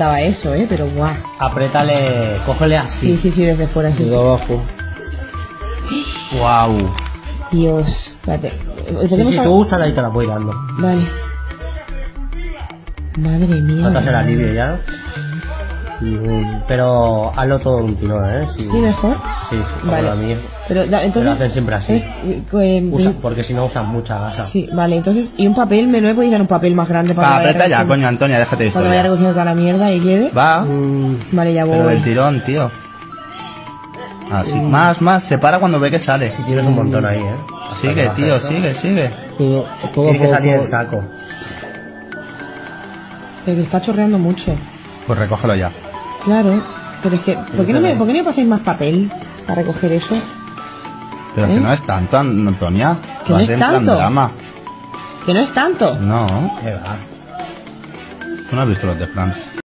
faltaba eso, ¿eh? Pero guau. Apriétale, cógele Sí, así. sí, sí, desde fuera, sí. Desde abajo. Wow. Dios, espérate. Sí, ¿Podemos sí, hab- tú úsala y te la voy dando. Vale. Madre mía. Notas el alivio ya. Mm, Pero hazlo todo un tirón, ¿eh? Sí, Sí, mejor. sí, sí, Vale. a mí. Pero da- entonces. Pero hacen siempre así. eh, eh, Usa, eh, porque si no usas mucha gasa. Sí, vale, entonces. Y un papel, me no podéis dar un papel más grande para Va, aprieta ya, coño, Antonia, déjate de Para que vaya recogiendo toda la mierda y quede. Va, Mm, Vale, ya pero del voy. tirón, tío. Así, más, más, se para cuando ve que sale. si tienes un montón ahí, ¿eh? Hasta Sigue, tío, sigue, sigue. Poco a Tiene que poco. salir el saco. Pero que está chorreando mucho. Pues recógelo ya. Claro. Pero es que. ¿Por qué no me, por qué no me pasáis más papel para recoger eso? Pero ¿Eh? que no es tanto, An- Antonia. Que no es en plan tanto. drama. Que no es tanto. No, Eh, va. tú no has visto los de Fran.